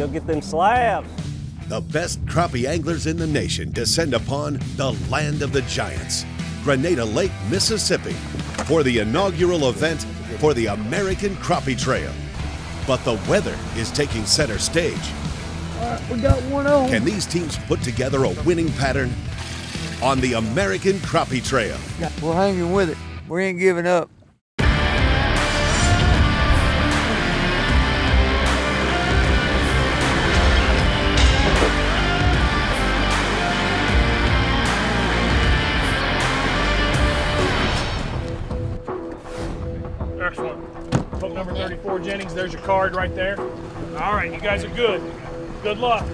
Go get them slabs. The best crappie anglers in the nation descend upon the land of the giants, Grenada Lake, Mississippi, for the inaugural event for the American Crappie Trail. But the weather is taking center stage. All right, we got one on. Can these teams put together a winning pattern on the American Crappie Trail? We're hanging with it. We ain't giving up. Your card right there. All right, you guys are good. Good luck.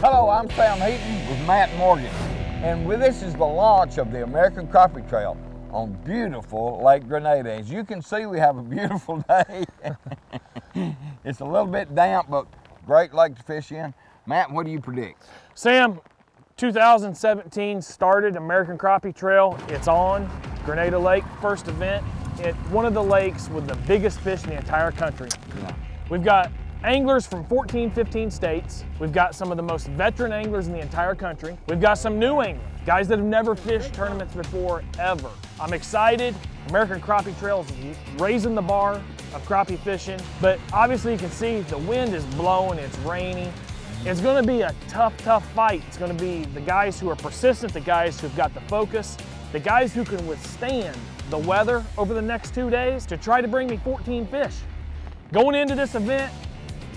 Hello, I'm Sam Heaton with Matt Morgan, and with this is the launch of the American Crappie Trail on beautiful Lake Grenada. As you can see, we have a beautiful day. it's a little bit damp, but great lake to fish in. Matt, what do you predict? Sam, 2017 started American Crappie Trail. It's on Grenada Lake, first event. At one of the lakes with the biggest fish in the entire country. Yeah. We've got anglers from 14, 15 states. We've got some of the most veteran anglers in the entire country. We've got some new anglers, guys that have never fished tournaments before, ever. I'm excited. American Crappie Trails is raising the bar of crappie fishing, but obviously you can see the wind is blowing, it's rainy. It's gonna be a tough, tough fight. It's gonna be the guys who are persistent, the guys who've got the focus, the guys who can withstand the weather over the next two days to try to bring me 14 fish. Going into this event,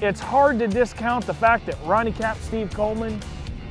it's hard to discount the fact that Ronnie Cap, Steve Coleman,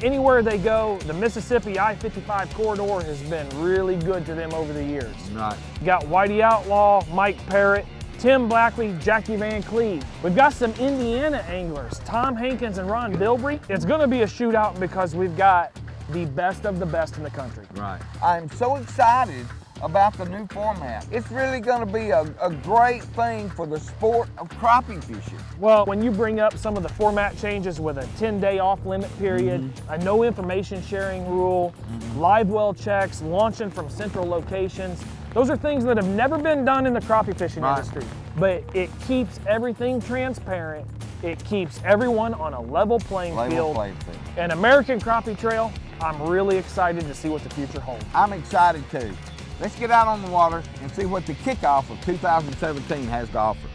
anywhere they go, the Mississippi I-55 corridor has been really good to them over the years. Right. You got Whitey Outlaw, Mike Parrott, Tim Blackley, Jackie Van Cleve. We've got some Indiana anglers, Tom Hankins and Ron Bilbrey. It's gonna be a shootout because we've got the best of the best in the country. Right. I'm so excited about the new format. It's really going to be a, a great thing for the sport of crappie fishing. Well, when you bring up some of the format changes with a 10-day off-limit period, mm-hmm. a no information sharing rule, mm-hmm. live well checks, launching from central locations, those are things that have never been done in the crappie fishing Right. industry. But it keeps everything transparent. It keeps everyone on a level playing Level field. playing field. And American Crappie Trail, I'm really excited to see what the future holds. I'm excited too. Let's get out on the water and see what the kickoff of 2017 has to offer.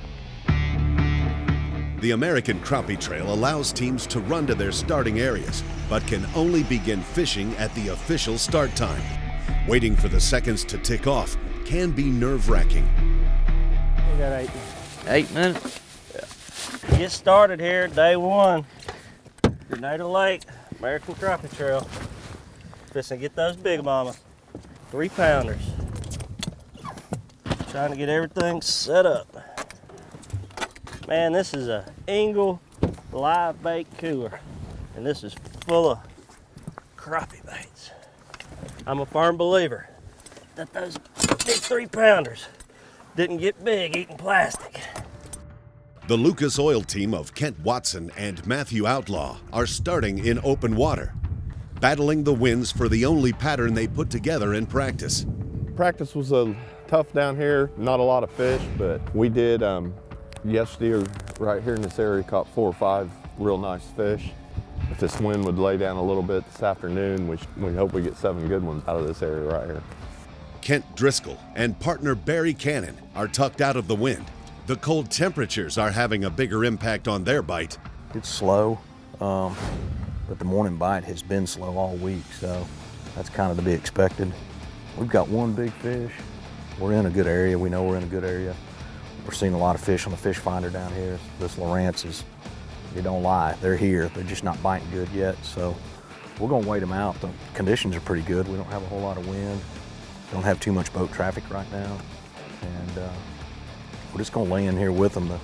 The American Crappie Trail allows teams to run to their starting areas, but can only begin fishing at the official start time. Waiting for the seconds to tick off can be nerve-wracking. We got eight. Eight minutes. Get started here, day one. Grenada Lake, American Crappie Trail. Fishing get those big mamas. Three pounders. Trying to get everything set up. Man, this is a Engel live bait cooler. And this is full of crappie baits. I'm a firm believer that those big three pounders didn't get big eating plastic. The Lucas Oil team of Kent Watson and Matthew Outlaw are starting in open water, battling the winds for the only pattern they put together in practice. Practice was a tough down here, not a lot of fish, but we did um, yesterday right here in this area caught four or five real nice fish. If this wind would lay down a little bit this afternoon, we, we hope we get seven good ones out of this area right here. Kent Driscoll and partner Barry Cannon are tucked out of the wind. The cold temperatures are having a bigger impact on their bite. It's slow, um, but the morning bite has been slow all week, so that's kind of to be expected. We've got one big fish. We're in a good area. We know we're in a good area. We're seeing a lot of fish on the fish finder down here. This Lowrance is, they don't lie, they're here. They're just not biting good yet, so we're gonna wait them out. The conditions are pretty good. We don't have a whole lot of wind. Don't have too much boat traffic right now. And uh, we're just gonna lay in here with them. The,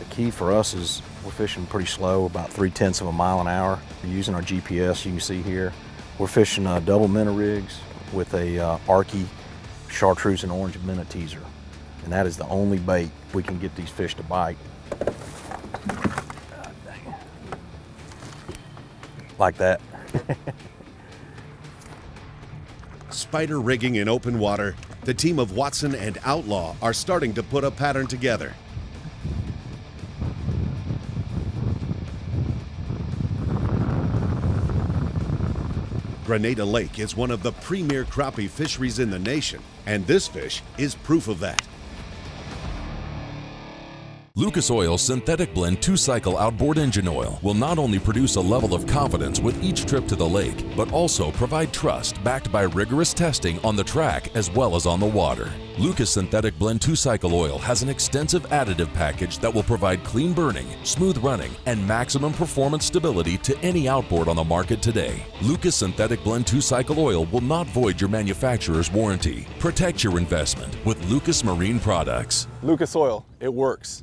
the key for us is we're fishing pretty slow, about three tenths of a mile an hour. We're using our GPS, you can see here. We're fishing uh, double minnow rigs with a uh, Arkie chartreuse and orange minnow teaser. And that is the only bait we can get these fish to bite. Like that. Spider rigging in open water, the team of Watson and Outlaw are starting to put a pattern together. Grenada Lake is one of the premier crappie fisheries in the nation, and this fish is proof of that. Lucas Oil Synthetic Blend 2-Cycle Outboard Engine Oil will not only produce a level of confidence with each trip to the lake, but also provide trust backed by rigorous testing on the track as well as on the water. Lucas Synthetic Blend 2-Cycle Oil has an extensive additive package that will provide clean burning, smooth running, and maximum performance stability to any outboard on the market today. Lucas Synthetic Blend 2-Cycle Oil will not void your manufacturer's warranty. Protect your investment with Lucas Marine Products. Lucas Oil, it works.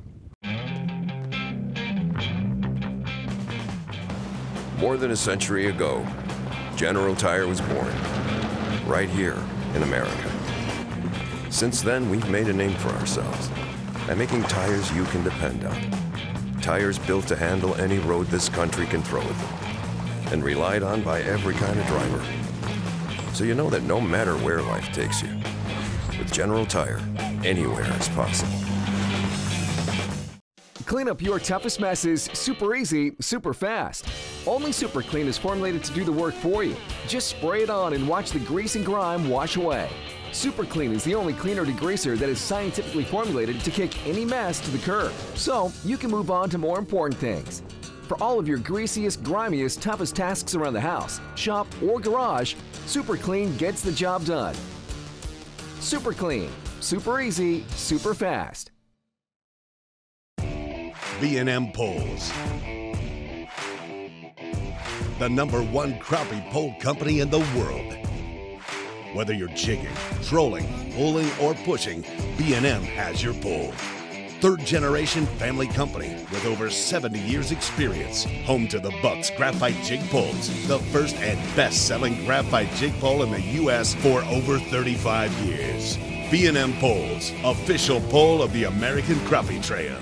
More than a century ago, General Tire was born, right here in America. Since then, we've made a name for ourselves by making tires you can depend on. Tires built to handle any road this country can throw at them, and relied on by every kind of driver. So you know that no matter where life takes you, with General Tire, anywhere is possible. Clean up your toughest messes super easy, super fast. Only Super Clean is formulated to do the work for you. Just spray it on and watch the grease and grime wash away. Super Clean is the only cleaner degreaser that is scientifically formulated to kick any mess to the curb, so you can move on to more important things. For all of your greasiest, grimiest, toughest tasks around the house, shop, or garage, Super Clean gets the job done. Super Clean, super easy, super fast. B&M Poles. The number one crappie pole company in the world. Whether you're jigging, trolling, pulling, or pushing, B&M has your pole. Third generation family company with over 70 years experience. Home to the Bucks Graphite Jig Poles, the first and best selling graphite jig pole in the U.S. for over 35 years. B&M Poles, official pole of the American Crappie Trail.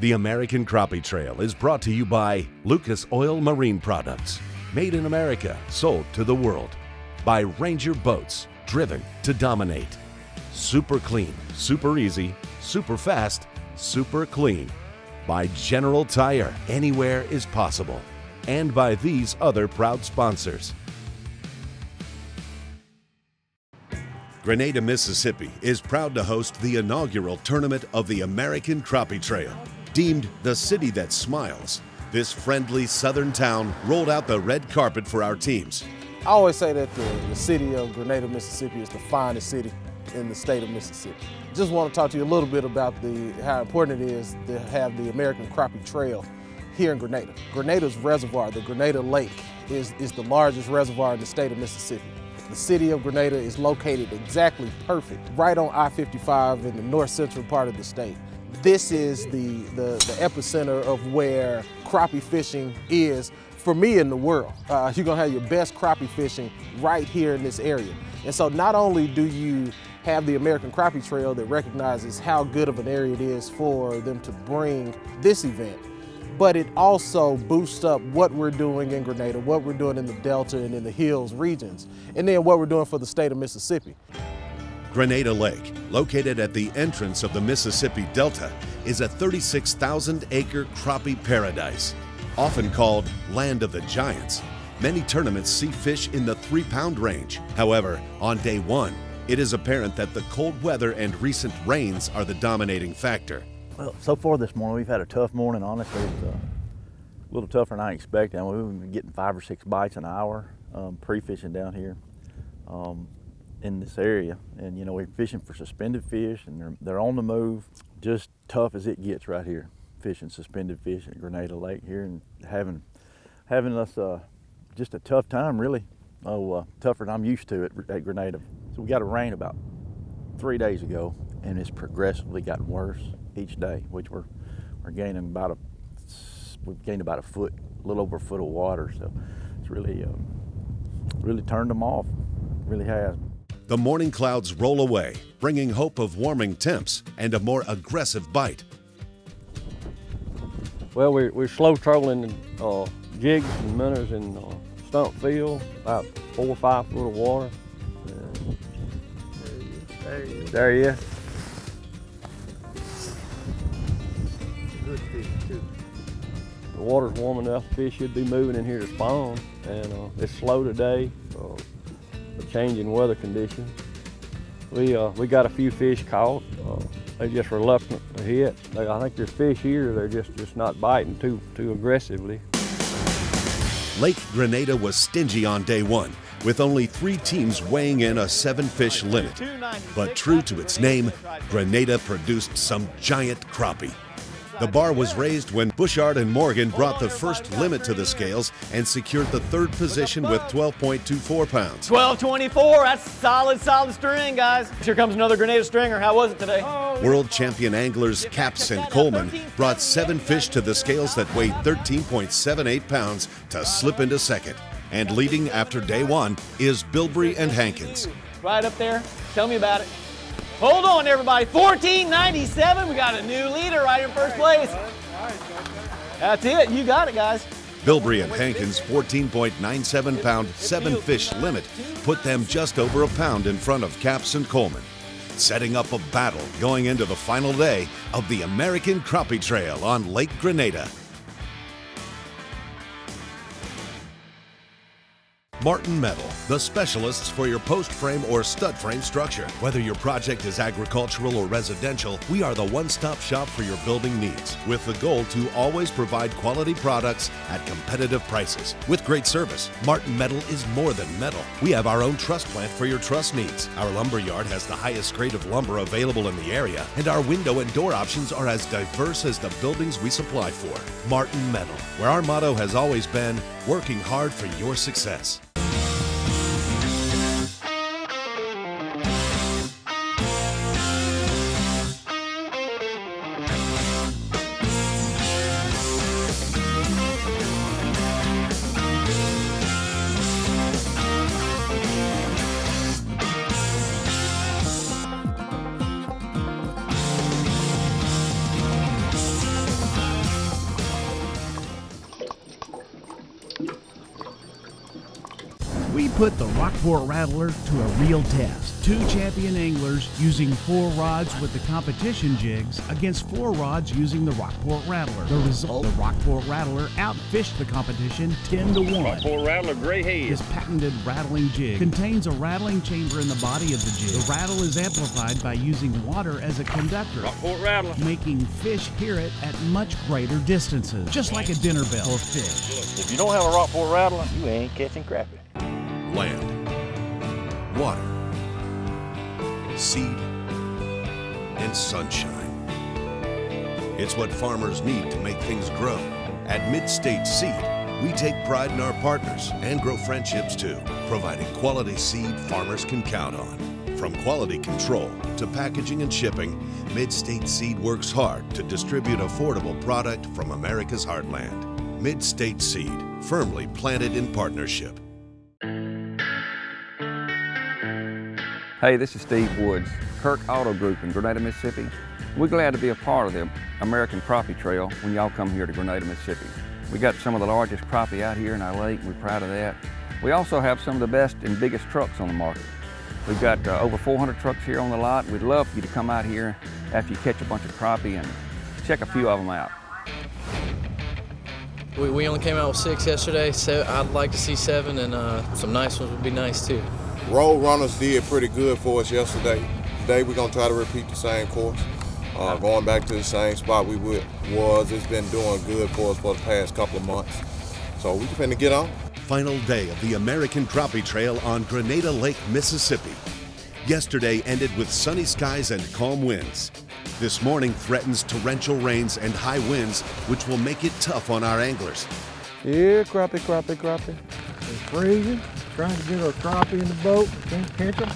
The American Crappie Trail is brought to you by Lucas Oil Marine Products. Made in America, sold to the world. By Ranger Boats, driven to dominate. Super clean, super easy, super fast, super clean. By General Tire, anywhere is possible. And by these other proud sponsors. Grenada, Mississippi is proud to host the inaugural tournament of the American Crappie Trail. Deemed the city that smiles, this friendly southern town rolled out the red carpet for our teams. I always say that the, the city of Grenada, Mississippi is the finest city in the state of Mississippi. Just want to talk to you a little bit about the how important it is to have the American Crappie Trail here in Grenada. Grenada's reservoir, the Grenada Lake, is, is the largest reservoir in the state of Mississippi. The city of Grenada is located exactly perfect, right on I-55 in the north central part of the state. This is the, the, the epicenter of where crappie fishing is for me in the world. Uh, you're gonna have your best crappie fishing right here in this area. And so not only do you have the American Crappie Trail that recognizes how good of an area it is for them to bring this event, but it also boosts up what we're doing in Grenada, what we're doing in the Delta and in the Hills regions, and then what we're doing for the state of Mississippi. Grenada Lake, located at the entrance of the Mississippi Delta, is a 36,000 acre crappie paradise. Often called Land of the Giants, many tournaments see fish in the three pound range. However, on day one, it is apparent that the cold weather and recent rains are the dominating factor. Well, so far this morning, we've had a tough morning. Honestly, it's uh, a little tougher than I expected. We've been getting five or six bites an hour um, pre-fishing down here um, in this area. And, you know, we're fishing for suspended fish, and they're, they're on the move. Just tough as it gets right here, fishing suspended fish at Grenada Lake here and having, having us uh, just a tough time, really. Oh, uh, tougher than I'm used to at, at Grenada. So we got a rain about three days ago, and it's progressively gotten worse each day, which we're we're gaining about a we've gained about a foot, a little over a foot of water. So it's really um, really turned them off. Really has. The morning clouds roll away, bringing hope of warming temps and a more aggressive bite. Well, we're, we're slow trolling uh, jigs and minnows in uh, stump field, about four or five foot of water. There he is. There he is. Good fish too. The water's warm enough, fish should be moving in here to spawn. And uh, it's slow today. uh, the changing weather conditions. We uh, we got a few fish caught. Uh, they just reluctant to hit. I think there's fish here. They're just just not biting too too aggressively. Lake Grenada was stingy on day one, with only three teams weighing in a seven fish limit. But true to its name, Grenada produced some giant crappie. The bar was raised when Bushard and Morgan brought the first limit to the scales and secured the third position with 12.24 pounds. 1224, that's solid, solid string, guys. Here comes another Grenada stringer. How was it today? World champion anglers Capps and Coleman brought seven fish to the scales that weighed 13.78 pounds to slip into second. And leading after day one is Bilbrey and Hankins. Right up there. Tell me about it. Hold on, everybody. 1497. We got a new leader right in first place. That's it. You got it, guys. Bilbrey and Hankins' 14.97 pound seven fish limit put them just over a pound in front of Capps and Coleman, setting up a battle going into the final day of the American Crappie Trail on Lake Grenada. Martin Metal, the specialists for your post frame or stud frame structure. Whether your project is agricultural or residential, we are the one stop shop for your building needs, with the goal to always provide quality products at competitive prices. With great service, Martin Metal is more than metal. We have our own truss plant for your truss needs. Our lumber yard has the highest grade of lumber available in the area, and our window and door options are as diverse as the buildings we supply for. Martin Metal, where our motto has always been working hard for your success. Put the Rockport Rattler to a real test. Two champion anglers using four rods with the competition jigs against four rods using the Rockport Rattler. The result, the Rockport Rattler outfished the competition 10 to 1. Rockport Rattler Gray Head. This patented rattling jig contains a rattling chamber in the body of the jig. The rattle is amplified by using water as a conductor, Rockport Rattler. making fish hear it at much greater distances, just like a dinner bell for fish. If you don't have a Rockport Rattler, you ain't catching crappie. Land, water, seed, and sunshine. It's what farmers need to make things grow. At Mid-State Seed, we take pride in our partners and grow friendships too, providing quality seed farmers can count on. From quality control to packaging and shipping, Mid-State Seed works hard to distribute affordable product from America's heartland. Mid-State Seed, firmly planted in partnership. Hey, this is Steve Woods, Kirk Auto Group in Grenada, Mississippi. We're glad to be a part of the American Crappie Trail when y'all come here to Grenada, Mississippi. We got some of the largest crappie out here in our lake, and we're proud of that. We also have some of the best and biggest trucks on the market. We've got uh, over 400 trucks here on the lot. We'd love for you to come out here after you catch a bunch of crappie and check a few of them out. We, we only came out with six yesterday, so I'd like to see seven, and uh, some nice ones would be nice too. Road runners did pretty good for us yesterday. Today we're gonna try to repeat the same course. Uh, going back to the same spot we would, was. It's been doing good for us for the past couple of months. So we're finna get on. Final day of the American Crappie Trail on Grenada Lake, Mississippi. Yesterday ended with sunny skies and calm winds. This morning threatens torrential rains and high winds, which will make it tough on our anglers. Yeah, crappie, crappie, crappie. It's freezing. Trying to get our crappie in the boat. Can't catch them.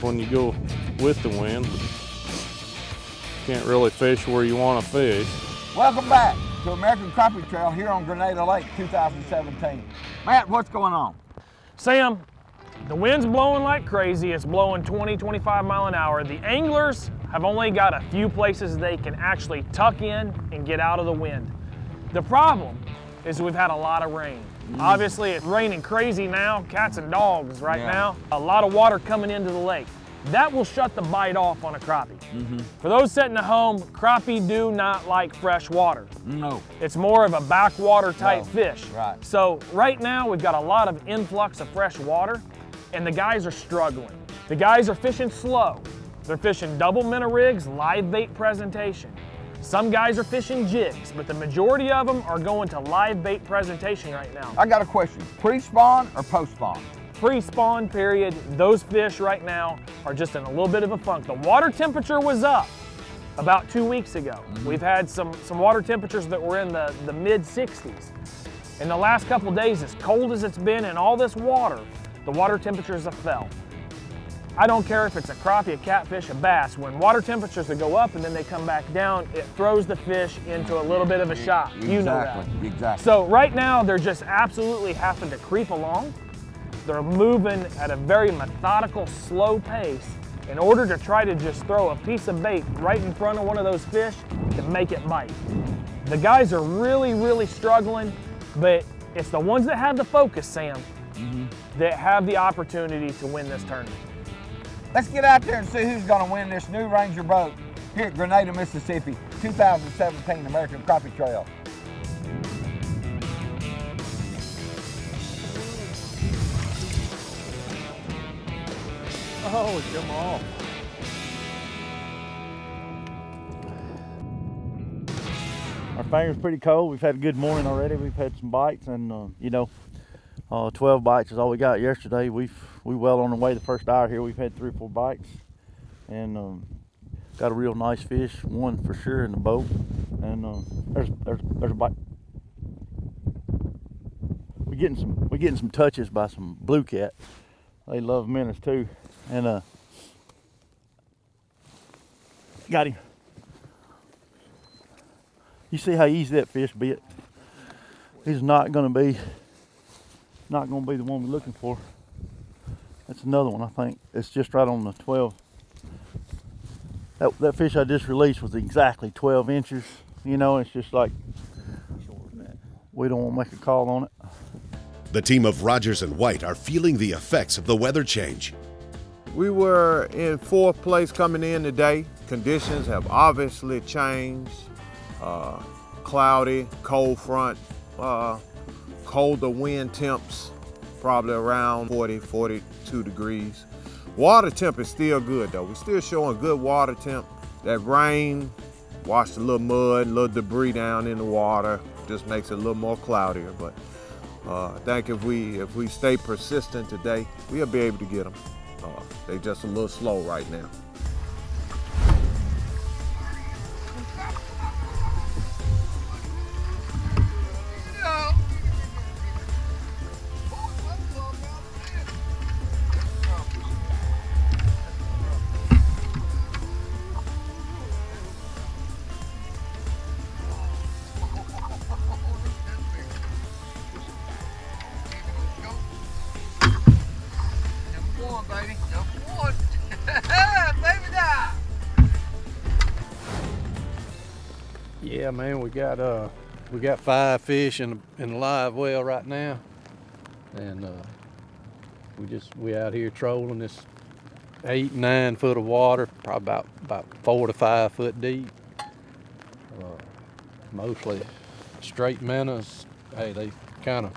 When you go with the wind, can't really fish where you want to fish. Welcome back to American Crappie Trail here on Grenada Lake 2017. Matt, what's going on? Sam, the wind's blowing like crazy. It's blowing 20, 25 mile an hour. The anglers have only got a few places they can actually tuck in and get out of the wind. The problem is we've had a lot of rain. Obviously, it's raining crazy now, cats and dogs right Yeah. now. A lot of water coming into the lake. That will shut the bite off on a crappie. Mm-hmm. For those sitting at home, crappie do not like fresh water. No. It's more of a backwater type No. fish. Right. So right now we've got a lot of influx of fresh water. and the guys are struggling. The guys are fishing slow. They're fishing double minnow rigs, live bait presentation. Some guys are fishing jigs, but the majority of them are going to live bait presentation right now. I got a question. Pre-spawn or post-spawn? Pre-spawn period, those fish right now are just in a little bit of a funk. The water temperature was up about two weeks ago. Mm -hmm. We've had some, some water temperatures that were in the, the mid 60s. In the last couple days, as cold as it's been in all this water, the water temperatures have fell. I don't care if it's a crappie, a catfish, a bass. When water temperatures go up and then they come back down, it throws the fish into a little bit of a shock. Exactly, you know that. Exactly. So right now, they're just absolutely having to creep along. They're moving at a very methodical, slow pace in order to try to just throw a piece of bait right in front of one of those fish to make it bite. The guys are really, really struggling, but it's the ones that have the focus, Sam, mm -hmm. that have the opportunity to win this tournament. Let's get out there and see who's going to win this new Ranger boat here at Grenada, Mississippi, 2017 American Crappie Trail. Oh, come on. Our finger's pretty cold. We've had a good morning already. We've had some bites and, uh, you know, uh, 12 bites is all we got yesterday. We've we well on the way the first hour here. We've had three or four bites and um, got a real nice fish, one for sure in the boat. And uh, there's, there's there's a bite. We're getting some we're getting some touches by some blue cat. They love minnows too. And uh got him. You see how easy that fish bit? He's not gonna be not gonna be the one we're looking for. That's another one, I think. It's just right on the 12. That, that fish I just released was exactly 12 inches. You know, it's just like, we don't want to make a call on it. The team of Rogers and White are feeling the effects of the weather change. We were in fourth place coming in today. Conditions have obviously changed. Uh, cloudy, cold front, uh, colder wind temps, probably around 40, 42 degrees. Water temp is still good though. We're still showing good water temp. That rain washed a little mud, a little debris down in the water, just makes it a little more cloudier. But uh, I think if we if we stay persistent today, we'll be able to get them. Uh, they're just a little slow right now. Yeah, man, we got uh, we got five fish in in the live well right now, and uh, we just we out here trolling this eight nine foot of water, probably about about four to five foot deep. Uh, mostly straight minnows. Hey, they kind of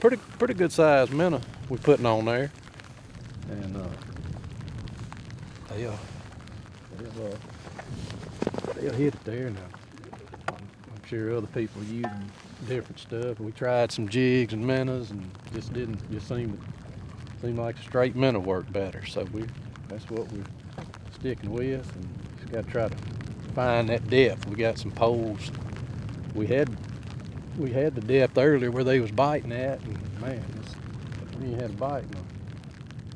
pretty pretty good sized minnow we putting on there, and uh, they'll they'll, uh, they'll hit it there now sure other people using different stuff. We tried some jigs and minnows and just didn't, just seemed, seemed like straight minnow worked better. So we, that's what we're sticking with and just got to try to find that depth. We got some poles. We had, we had the depth earlier where they was biting at and man, we had a bite in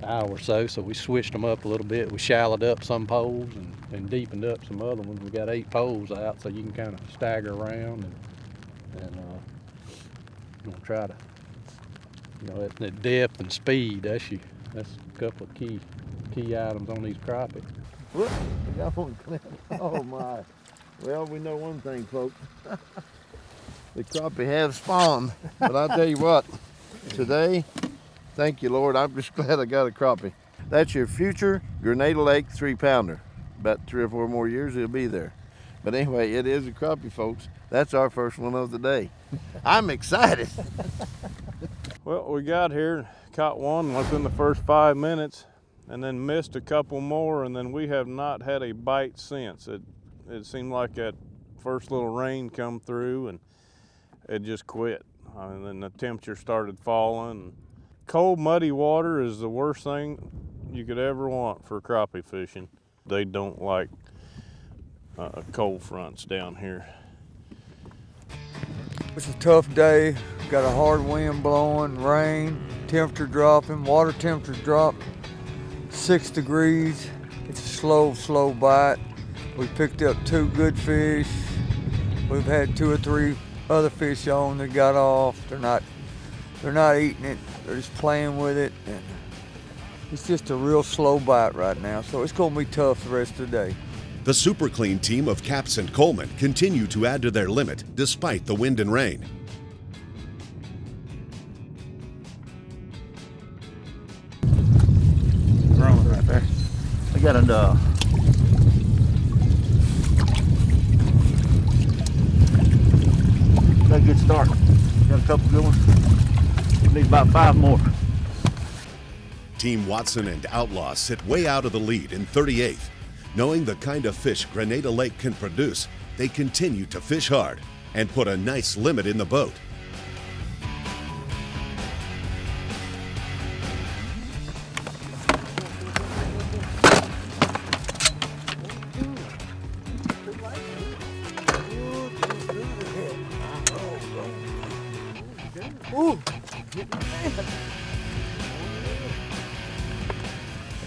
an hour or so. So we switched them up a little bit. We shallowed up some poles and and deepened up some other ones. We got eight poles out, so you can kind of stagger around and and uh, you know try to you know that, depth and speed. That's you. That's a couple of key key items on these crappie. Whoop, got one Oh my. Well, we know one thing, folks. the crappie have spawned. But I'll tell you what, today, thank you, Lord, I'm just glad I got a crappie. That's your future Grenada Lake three pounder about three or four more years, it'll be there. But anyway, it is a crappie, folks. That's our first one of the day. I'm excited. Well, we got here, caught one within the first five minutes, and then missed a couple more, and then we have not had a bite since. It it seemed like that first little rain come through, and it just quit. And then the temperature started falling. Cold, muddy water is the worst thing you could ever want for crappie fishing. They don't like uh, cold fronts down here. It's a tough day. Got a hard wind blowing, rain, temperature dropping, water temperature dropped six degrees. It's a slow, slow bite. We picked up two good fish. We've had two or three other fish on that got off. They're not they're not eating it. They're just playing with it. And it's just a real slow bite right now. So it's gonna be tough the rest of the day. The Super Clean team of Capps and Coleman continue to add to their limit despite the wind and rain. Rolling right there. I got a uh, got a good start. Got a couple good ones. Need about five more. Team Watson and Outlaw sit way out of the lead in 38th. Knowing the kind of fish Grenada Lake can produce, they continue to fish hard and put a nice limit in the boat.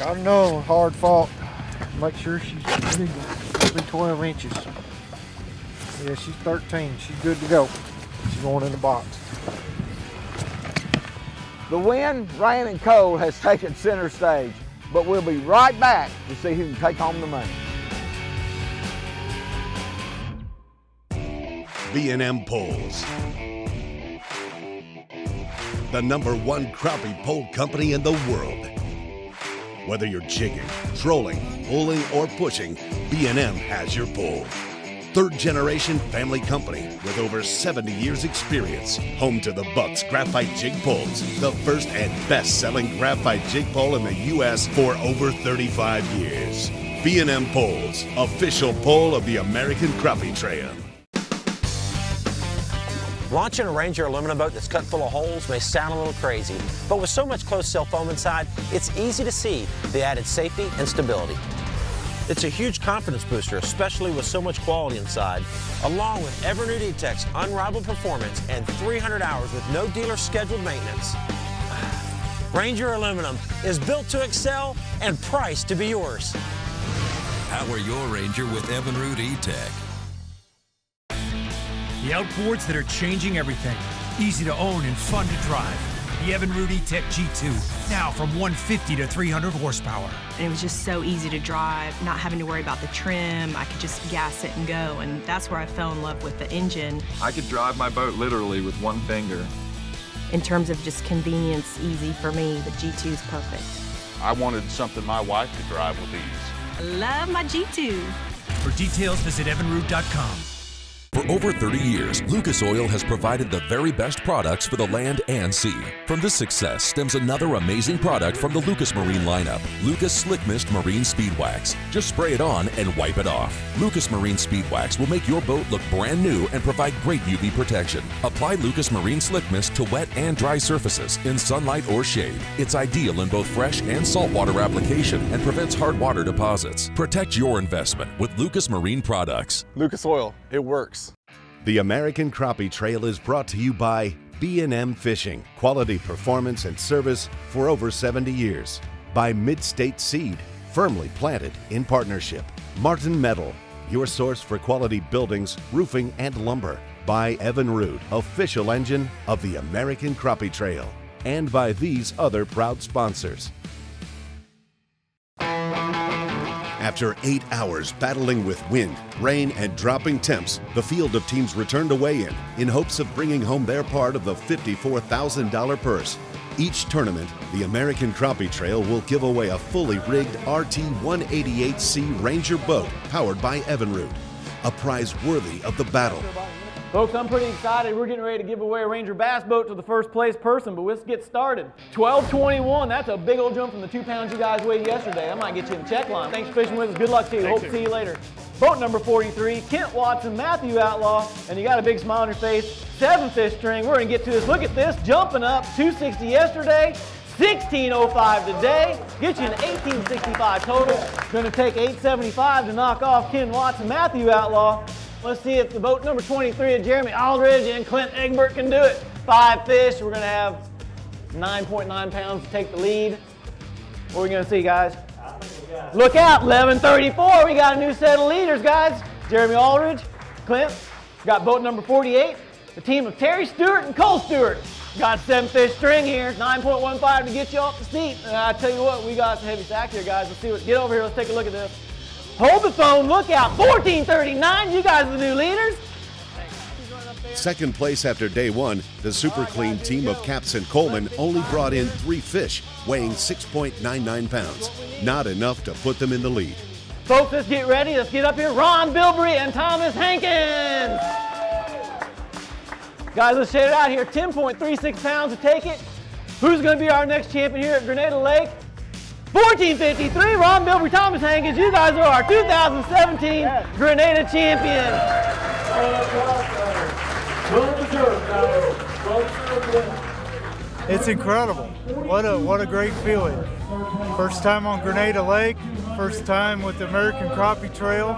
Gotta know, hard fought. Make sure she's legal. Be 12 inches. Yeah, she's 13. She's good to go. She's going in the box. The wind, rain, and cold has taken center stage, but we'll be right back to see who can take home the money. B&M Poles. The number one crappie pole company in the world. Whether you're jigging, trolling, pulling, or pushing, B&M has your pole. Third generation family company with over 70 years experience. Home to the Bucks Graphite Jig Poles, the first and best selling graphite jig pole in the U.S. for over 35 years. B&M Poles, official pole of the American Crappie Trail. Launching a Ranger aluminum boat that's cut full of holes may sound a little crazy, but with so much closed cell foam inside, it's easy to see the added safety and stability. It's a huge confidence booster, especially with so much quality inside, along with Evinrude E-TEC's unrivaled performance and 300 hours with no dealer scheduled maintenance. Ranger Aluminum is built to excel and priced to be yours. Power your Ranger with Evinrude E-TEC. The outboards that are changing everything. Easy to own and fun to drive. The Evinrude E-TEC G2, now from 150 to 300 horsepower. It was just so easy to drive, not having to worry about the trim. I could just gas it and go, and that's where I fell in love with the engine. I could drive my boat literally with one finger. In terms of just convenience, easy for me, the G2 is perfect. I wanted something my wife could drive with ease. I love my G2. For details, visit evinrude.com. For over 30 years, Lucas Oil has provided the very best products for the land and sea. From this success stems another amazing product from the Lucas Marine lineup, Lucas Slick Mist Marine Speed Wax. Just spray it on and wipe it off. Lucas Marine Speed Wax will make your boat look brand new and provide great UV protection. Apply Lucas Marine Slick Mist to wet and dry surfaces, in sunlight or shade. It's ideal in both fresh and saltwater application and prevents hard water deposits. Protect your investment with Lucas Marine products. Lucas Oil, it works. The American Crappie Trail is brought to you by B&M Fishing, quality performance and service for over 70 years. By Midstate Seed, firmly planted in partnership. Martin Metal, your source for quality buildings, roofing, and lumber. By Evinrude, official engine of the American Crappie Trail. And by these other proud sponsors. After eight hours battling with wind, rain, and dropping temps, the field of teams returned to weigh in in hopes of bringing home their part of the $54,000 purse. Each tournament, the American Crappie Trail will give away a fully rigged RT 188C Ranger boat powered by Evinrude, a prize worthy of the battle. Folks, I'm pretty excited. We're getting ready to give away a Ranger Bass boat to the first place person, but let's get started. 1221, that's a big old jump from the two pounds you guys weighed yesterday. I might get you in the check line. Thanks for fishing with us. Good luck to you. Thanks, Hope to see you later. Boat number 43, Kent Watson, Matthew Outlaw, and you got a big smile on your face. Seven fish string. We're gonna get to this. Look at this, jumping up 260 yesterday. 1605 today, get you an 1865 total. Gonna take 875 to knock off Ken Watson, Matthew Outlaw. Let's see if the boat number 23 of Jeremy Aldridge and Clint Egbert can do it. Five fish, we're gonna have 9.9 pounds to take the lead. What are we gonna see, guys? Look out, 1134, we got a new set of leaders, guys. Jeremy Aldridge, Clint, got boat number 48, the team of Terry Stewart and Cole Stewart. Got seven fish string here, 9.15 to get you off the seat. And I tell you what, we got some heavy sack here, guys. Let's see what, get over here, let's take a look at this. Hold the phone, look out, 1439, you guys are the new leaders. Second place after day one, the Super Clean team of Capps and Coleman only brought in three fish, weighing 6.99 pounds. Not enough to put them in the lead. Folks, let's get ready. Let's get up here. Ron Bilbrey and Thomas Hankins. Guys, let's shade it out here. 10.36 pounds to take it. Who's going to be our next champion here at Grenada Lake? 1453, Ron Bilbrey, Thomas Hankins. You guys are our 2017 Grenada champion. It's incredible. What a what a great feeling. First time on Grenada Lake, first time with the American Crappie Trail.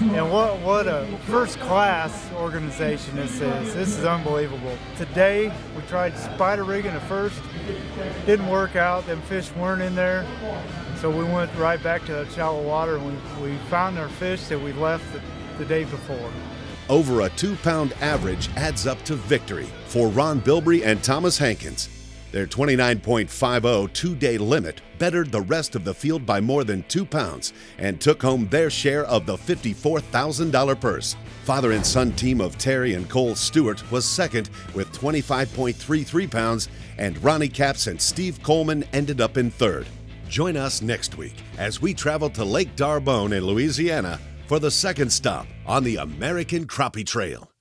And what what a first class organization this is. This is unbelievable. Today we tried spider rigging at first. Didn't work out, them fish weren't in there. So we went right back to shallow water and we, we found our fish that we left the, the day before. Over a two pound average adds up to victory for Ron Bilbrey and Thomas Hankins. Their 29.50 two day limit bettered the rest of the field by more than two pounds and took home their share of the $54,000 purse. Father and son team of Terry and Cole Stewart was second with 25.33 pounds, and Ronnie Capps and Steve Coleman ended up in third. Join us next week as we travel to Lake Darbonne in Louisiana for the second stop on the American Crappie Trail.